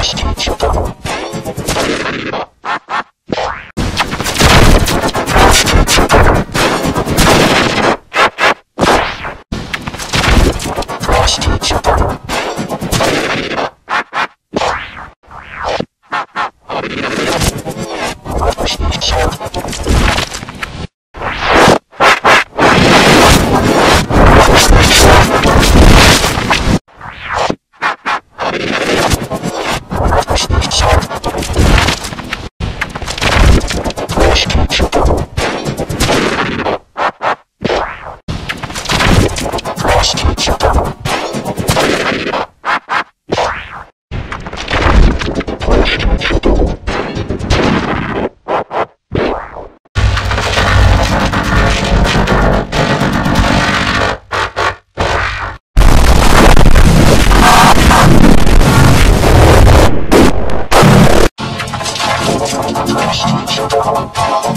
you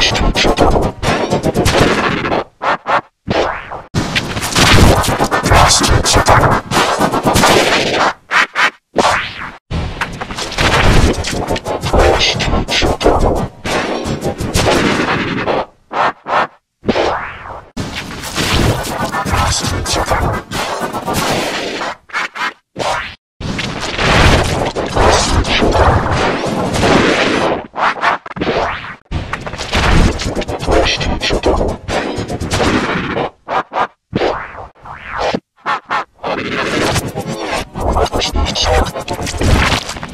是，是，是私に近いことに。